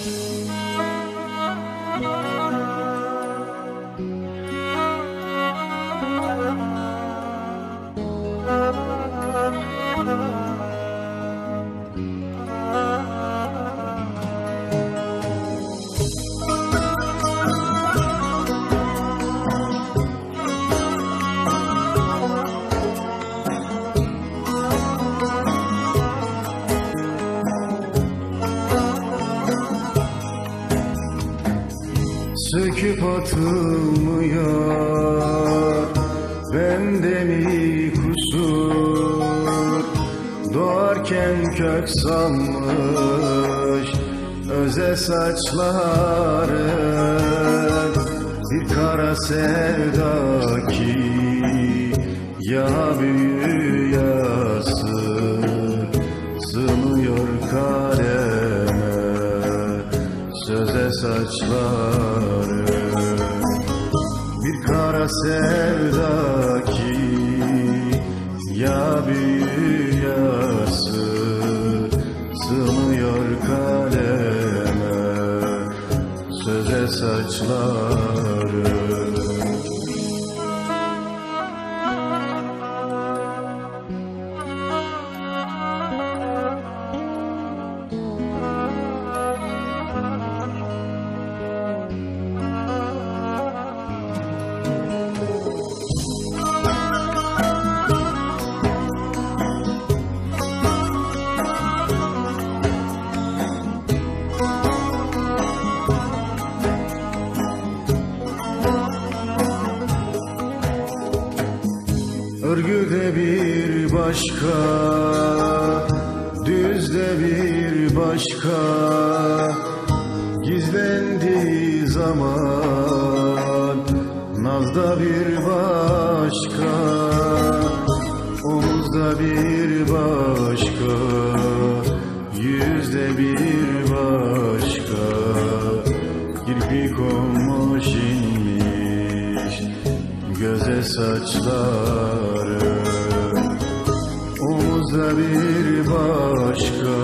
Música Söküp atılmıyor. Bende mi kusur? Doğarken kök salmış Öze saçların Bir kara sevda söze saçları Bir kara sevda ki ya büyü yası Sığmıyor kaleme. Söze saçları Örgüde bir başka, düzde bir başka Gizlendiği zaman nazda bir başka Omuzda bir başka, yüzde bir başka. Kirpik olmuş inmiş göze saçları Omuzda bir başka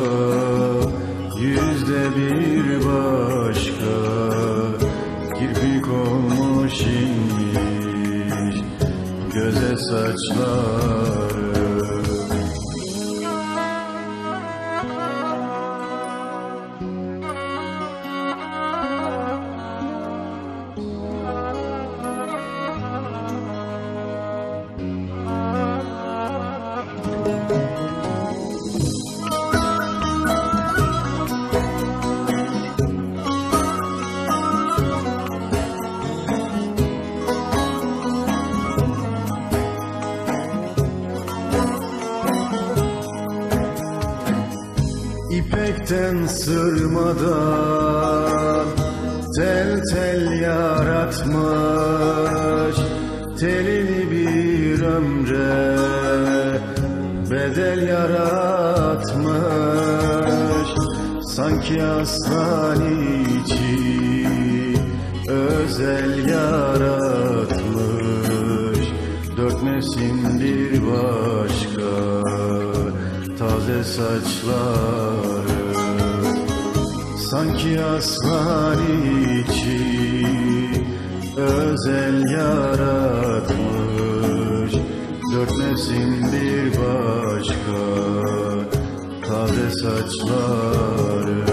Yüzde bir başka. Kirpik olmuş inmiş Göze saçları İpekten sırmadan tel tel yaratmış. Telini bir ömre bedel yaratmış. Sanki aslan için özel yaratmış. Dört mevsim bir başka taze saçları Sanki aslan için özel yaratmış. Dört mevsim bir başka taze saçları.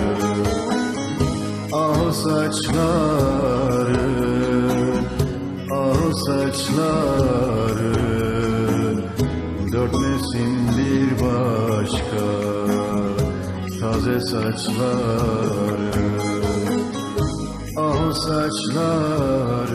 Ah saçları, ah saçları. Dört mevsim taze saçları Ah saçları